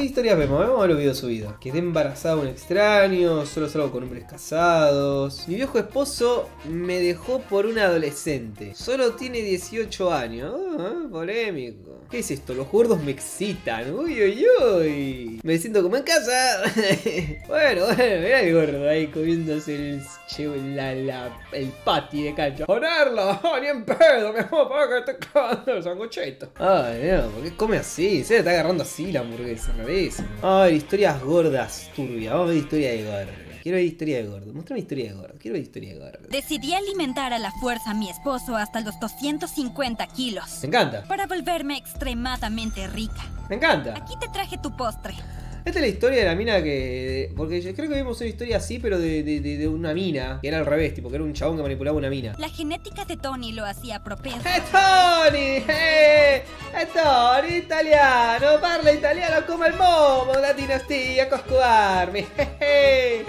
¿Qué historias vemos? Vemos los videos subidos. Quedé embarazada un extraño, solo salgo con hombres casados. Mi viejo esposo me dejó por un adolescente. Solo tiene 18 años. Ah, polémico. ¿Qué es esto? Los gordos me excitan. Uy, uy, uy. Me siento como en casa. bueno, bueno, mira el gordo ahí comiéndose el, la, la, el pati de cancha. ¡Ponerlo! ¡Ni en pedo! ¡Me voy a que cagando el sanguchito! Ay, no, ¿por qué come así? Se le está agarrando así la hamburguesa, ¿no ves? Ay, historias gordas turbias. Vamos a ver historia de gordo. Quiero ver historia de gordo. Muéstrame historia de gordo. Quiero ver historia de gordo. Decidí alimentar a la fuerza a mi esposo hasta los 250 kilos. Me encanta. Para volverme extremadamente rica. Me encanta. Aquí te traje tu postre. Esta es la historia de la mina que. Porque yo creo que vimos una historia así, pero de, de, de, una mina. Que era al revés, tipo, que era un chabón que manipulaba una mina. La genética de Tony lo hacía propenso. ¡Es Tony! ¡Eh! ¡Es Tony! Italiano! ¡Parla italiano como el momo! La dinastía Coscoarmi! ¡Ehi!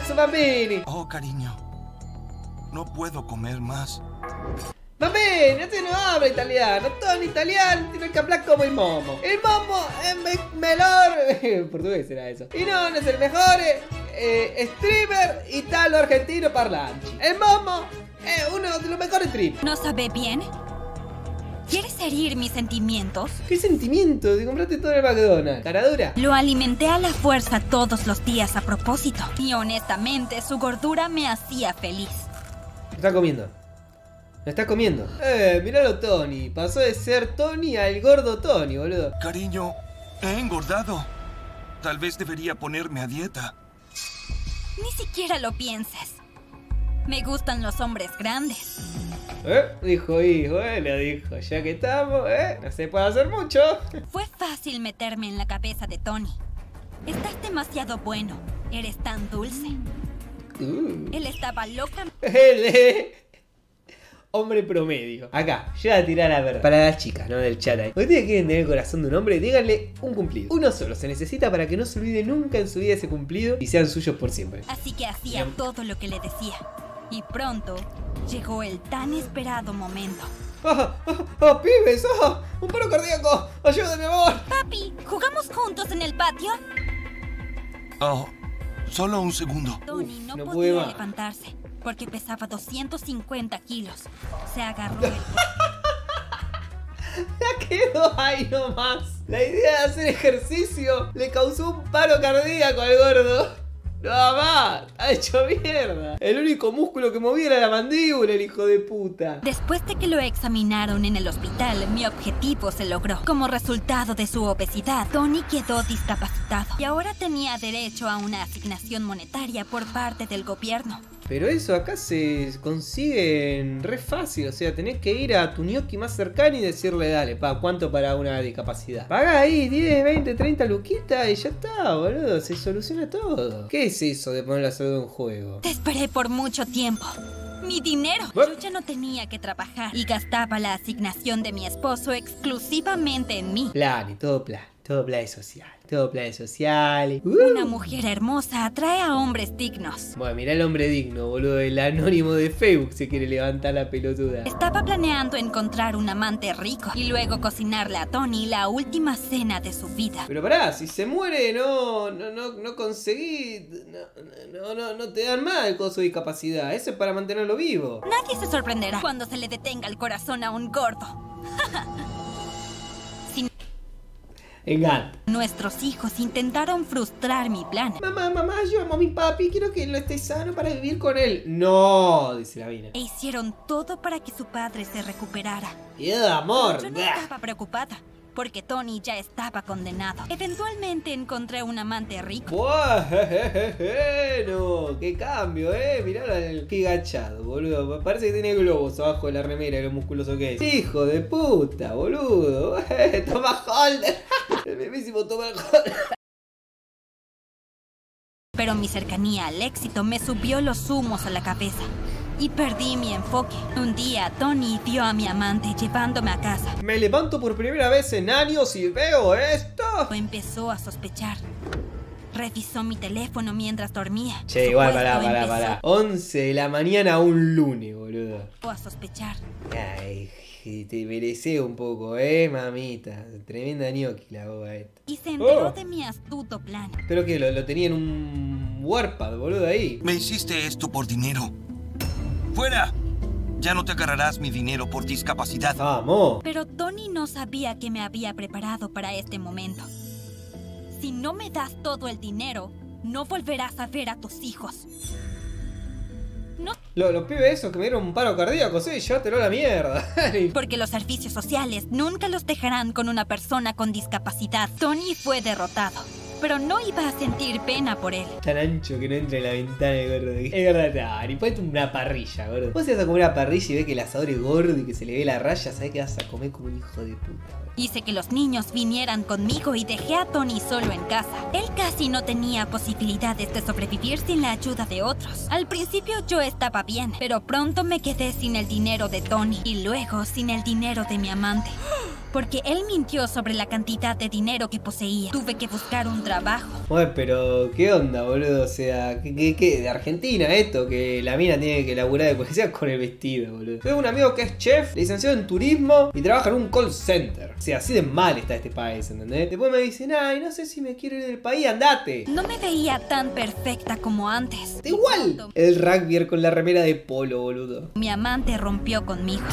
¡El ragazzo, bambini! Oh, cariño. No puedo comer más. Va bene, este no habla italiano, todo italiano tiene que hablar como el momo. El momo es mejor, portugués era eso. Y no, no es el mejor eh, streamer italo-argentino parlante. El momo es uno de los mejores streamers. ¿No sabe bien? ¿Quieres herir mis sentimientos? ¿Qué sentimiento? Te compraste todo el McDonald's. ¿Caradura? Lo alimenté a la fuerza todos los días a propósito. Y honestamente, su gordura me hacía feliz. ¿Qué está comiendo? Me está comiendo. Eh, míralo Tony. Pasó de ser Tony al gordo Tony, boludo. Cariño, he engordado. Tal vez debería ponerme a dieta. Ni siquiera lo pienses. Me gustan los hombres grandes. ¿Eh? Dijo hijo, eh, le dijo. Ya que estamos, ¿eh? No se puede hacer mucho. Fue fácil meterme en la cabeza de Tony. Estás demasiado bueno. Eres tan dulce. Uh. Él estaba loca. Él, hombre promedio. Acá, yo voy a tirar la verdad. Para las chicas, ¿no? Del chat ahí. Ustedes quieren tener el corazón de un hombre, díganle un cumplido. Uno solo se necesita para que no se olvide nunca en su vida ese cumplido y sean suyos por siempre. Así que hacía todo lo que le decía. Y pronto llegó el tan esperado momento. ¡Ah, ah, ah pibes! ¡Ah! ¡Un paro cardíaco! ¡Ayúdame, amor! Papi, ¿jugamos juntos en el patio? Oh, solo un segundo. Tony no, podía levantarse porque pesaba 250 kilos. Se agarró el... Ya quedó ahí nomás. La idea de hacer ejercicio le causó un paro cardíaco al gordo. No más, ha hecho mierda. El único músculo que movía era la mandíbula, el hijo de puta. Después de que lo examinaron en el hospital, mi objetivo se logró. Como resultado de su obesidad, Tony quedó discapacitado y ahora tenía derecho a una asignación monetaria por parte del gobierno. Pero eso acá se consigue re fácil. O sea, tenés que ir a tu gnocchi más cercano y decirle, dale, pa, ¿cuánto para una discapacidad? Paga ahí 10, 20, 30 luquitas y ya está, boludo. Se soluciona todo. ¿Qué es eso de poner la salud en juego? Te esperé por mucho tiempo. Mi dinero. Yo ya no tenía que trabajar y gastaba la asignación de mi esposo exclusivamente en mí. Plan y todo plan. Todo plan social. Todo plan social. Una mujer hermosa atrae a hombres dignos. Bueno, mira el hombre digno, boludo. El anónimo de Facebook se quiere levantar la pelotuda. Estaba planeando encontrar un amante rico y luego cocinarle a Tony la última cena de su vida. Pero pará, si se muere, no, no, no, no conseguí. No, no, no, te dan más el coso de discapacidad. Eso es para mantenerlo vivo. Nadie se sorprenderá cuando se le detenga el corazón a un gordo. Nuestros hijos intentaron frustrar mi plan. Mamá, mamá, yo amo a mi papi, quiero que él esté sano para vivir con él. No, dice la mina. E hicieron todo para que su padre se recuperara. Y amor. Yo no estaba preocupada porque Tony ya estaba condenado. Eventualmente encontré un amante rico. Bueno, qué cambio, eh. Mirá qué gachado, boludo. Parece que tiene globos abajo de la remera y lo musculoso que es. Hijo de puta, boludo. Toma Holder. Toma. Pero mi cercanía al éxito me subió los humos a la cabeza y perdí mi enfoque. Un día, Tony vio a mi amante llevándome a casa. Me levanto por primera vez en años y veo esto. Empezó a sospechar. Revisó mi teléfono mientras dormía. Che, igual, pará, pará, pará. 11 de la mañana un lunes, boludo. a sospechar. Ay, Que te mereces un poco, eh, mamita. Tremenda gnocchi la boba esta. Y se enteró Oh. de mi astuto plan. Pero que lo, lo tenía en un Warpad, boludo, ahí. Me hiciste esto por dinero. ¡Fuera! Ya no te agarrarás mi dinero por discapacidad. Vamos. Pero Tony no sabía que me había preparado para este momento. Si no me das todo el dinero, no volverás a ver a tus hijos. Los pibes esos que me dieron un paro cardíaco, sí, llévatelo a la mierda. porque los servicios sociales nunca los dejarán con una persona con discapacidad. Tony fue derrotado, pero no iba a sentir pena por él. Tan ancho que no entra en la ventana, gordo. Es verdad. Ponete una parrilla, gordo. Vos si vas a comer una parrilla y ves que el asador es gordo y que se le ve la raya, sabés que vas a comer como un hijo de puta. gordo. Hice que los niños vinieran conmigo y dejé a Tony solo en casa. Él casi no tenía posibilidades de sobrevivir sin la ayuda de otros. Al principio yo estaba bien, pero pronto me quedé sin el dinero de Tony y luego sin el dinero de mi amante. Porque él mintió sobre la cantidad de dinero que poseía. Tuve que buscar un trabajo. Bueno, pero ¿qué onda, boludo? O sea, ¿qué, qué, qué? de Argentina esto? Que la mina tiene que laburar de policía con el vestido, boludo. Tengo un amigo que es chef, licenciado en turismo y trabaja en un call center. O sea, así de mal está este país, ¿entendés? Después me dicen, ay, no sé si me quiero ir del país, andate. No me veía tan perfecta como antes. Igual. El rugby con la remera de polo, boludo. Mi amante rompió conmigo.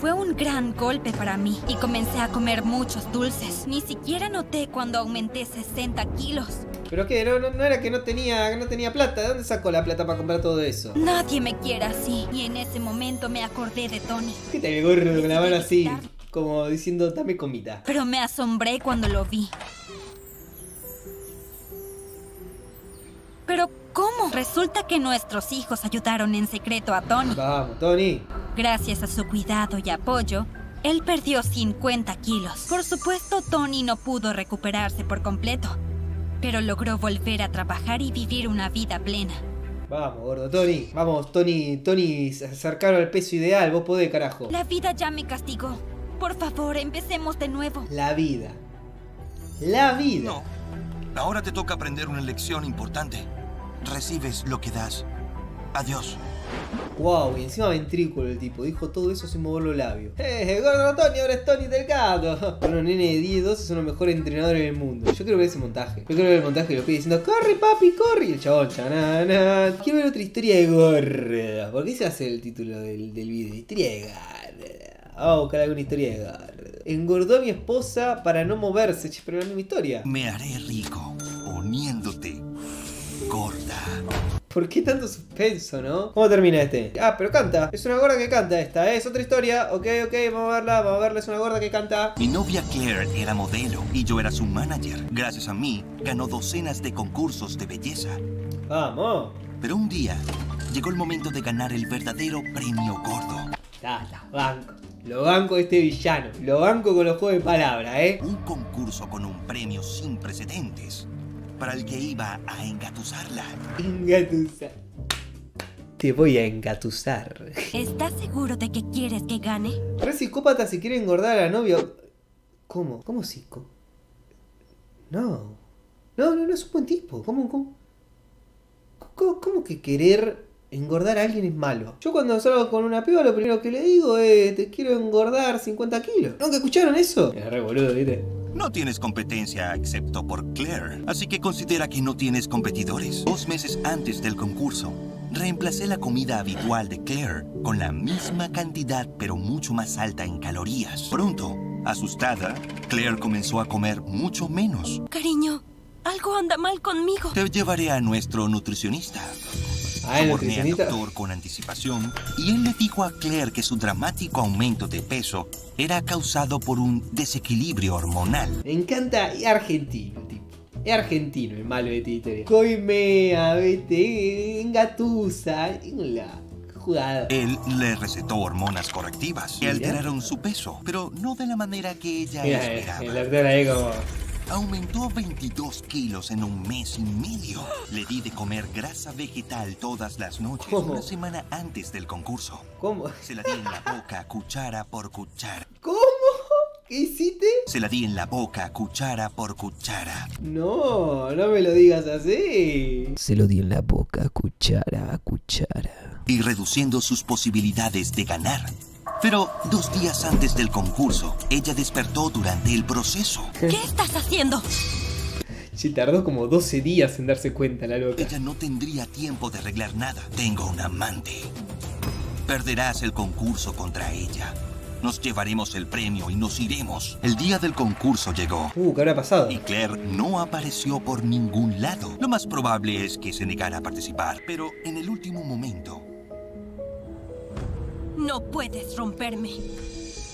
Fue un gran golpe para mí y comencé a comer muchos dulces. Ni siquiera noté cuando aumenté 60 kilos. Pero qué, no, no, no era que no tenía, que no tenía plata. ¿De dónde sacó la plata para comprar todo eso? Nadie me quiere así. Y en ese momento me acordé de Tony. ¿Qué te gordo con la mano así? Como diciendo, dame comida. Pero me asombré cuando lo vi. Pero ¿cómo? Resulta que nuestros hijos ayudaron en secreto a Tony. Vamos, Tony. Gracias a su cuidado y apoyo, él perdió 50 kilos. Por supuesto, Tony no pudo recuperarse por completo, pero logró volver a trabajar y vivir una vida plena. Vamos, gordo, Tony. Vamos, Tony, Tony, acercaron al peso ideal. Vos podés, carajo. La vida ya me castigó. Por favor, empecemos de nuevo. La vida. La vida. No. Ahora te toca aprender una lección importante. Recibes lo que das. Adiós. Wow, y encima ventrículo el tipo. Dijo todo eso sin mover los labios. ¡Eh, gordo Tony! Ahora es Tony Delgado. Unos nene de 10 12 son los mejores entrenadores del mundo. Yo quiero ver ese montaje. Yo quiero ver el montaje de los pibes diciendo ¡Corre, papi, corre! Y el chabón, chanana. Quiero ver otra historia de gorda. ¿Por qué se hace el título del, del video? Historia de gorda. Vamos a buscar alguna historia de gorda. Engordó a mi esposa para no moverse. Che, pero la misma historia. Me haré rico poniéndote gorda. ¿Por qué tanto suspenso, no? ¿Cómo termina este? Ah, pero canta. Es una gorda que canta esta, ¿eh? es otra historia. Ok, ok, vamos a verla, vamos a verla. Es una gorda que canta. Mi novia Claire era modelo y yo era su manager. Gracias a mí, ganó docenas de concursos de belleza. Vamos. Pero un día, llegó el momento de ganar el verdadero premio gordo. Ya, banco. Lo banco de este villano. Lo banco con los juegos de palabras, ¿eh? Un concurso con un premio sin precedentes para el que iba a engatusarla. Engatusar. Te voy a engatusar. ¿Estás seguro de que quieres que gane? Re psicópata si quiere engordar a la novia. ¿Cómo? ¿Cómo psico? No. No, no, no es un buen tipo. ¿Cómo, cómo? ¿Cómo, cómo que querer engordar a alguien es malo? Yo cuando salgo con una piba lo primero que le digo es te quiero engordar 50 kilos. ¿Nunca escucharon eso? Es re boludo, ¿viste? No tienes competencia excepto por Claire, así que considera que no tienes competidores. Dos meses antes del concurso, reemplacé la comida habitual de Claire con la misma cantidad pero mucho más alta en calorías. Pronto, asustada, Claire comenzó a comer mucho menos. Cariño, algo anda mal conmigo. Te llevaré a nuestro nutricionista. Soborné al doctor con anticipación y él le dijo a Claire que su dramático aumento de peso era causado por un desequilibrio hormonal. Me encanta, es argentino, tipo. Es argentino el malo de historia. Coimea, vete, engatusa, la jugada. Él le recetó hormonas correctivas que alteraron su peso, pero no de la manera que ella Mira, esperaba. el doctor ahí como... Aumentó 22 kilos en un mes y medio. Le di de comer grasa vegetal todas las noches, ¿Cómo? una semana antes del concurso. ¿Cómo? Se la di en la boca, cuchara por cuchara. ¿Cómo? ¿Qué hiciste? Se la di en la boca, cuchara por cuchara. No, no me lo digas así. Se lo di en la boca, cuchara a cuchara. Y reduciendo sus posibilidades de ganar. Pero dos días antes del concurso, ella despertó durante el proceso. ¿Qué estás haciendo? Se tardó como 12 días en darse cuenta la loca. Ella no tendría tiempo de arreglar nada. Tengo un amante. Perderás el concurso contra ella. Nos llevaremos el premio y nos iremos. El día del concurso llegó. Uh, ¿qué habrá pasado? Y Claire no apareció por ningún lado. Lo más probable es que se negara a participar, pero en el último momento, No puedes romperme.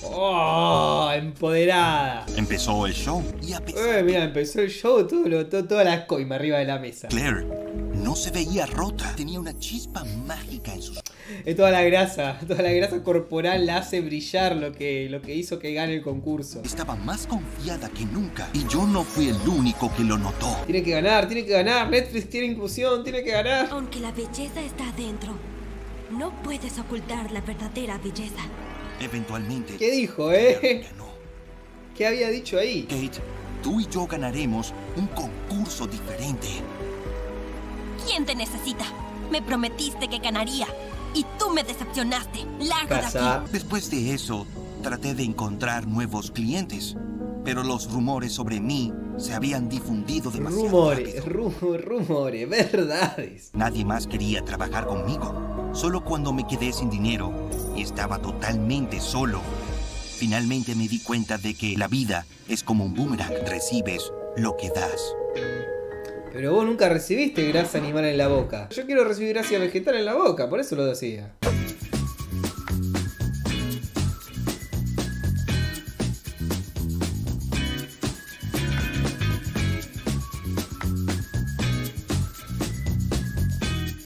¡Oh! Empoderada. empezó el show. Y a pesar Eh, mira, empezó el show, todo, lo- todo- toda la coima arriba de la mesa. Claire no se veía rota. Tenía una chispa mágica en sus Es toda la grasa, toda la grasa corporal la hace brillar lo que, lo que hizo que gane el concurso. Estaba más confiada que nunca. Y yo no fui el único que lo notó. Tiene que ganar, tiene que ganar. Netflix tiene inclusión, tiene que ganar. Aunque la belleza está adentro, no puedes ocultar la verdadera belleza. Eventualmente, ¿Qué dijo, eh? ganó. ¿Qué había dicho ahí? Kate, tú y yo ganaremos un concurso diferente. ¿Quién te necesita? Me prometiste que ganaría y tú me decepcionaste. Largo de aquí. Después de eso, traté de encontrar nuevos clientes. Pero los rumores sobre mí se habían difundido demasiado Rumores, rumores, verdades. Nadie más quería trabajar conmigo. Solo cuando me quedé sin dinero y estaba totalmente solo, finalmente me di cuenta de que la vida es como un boomerang. Recibes lo que das. Pero vos nunca recibiste grasa animal en la boca. Yo quiero recibir grasa vegetal en la boca, por eso lo decía.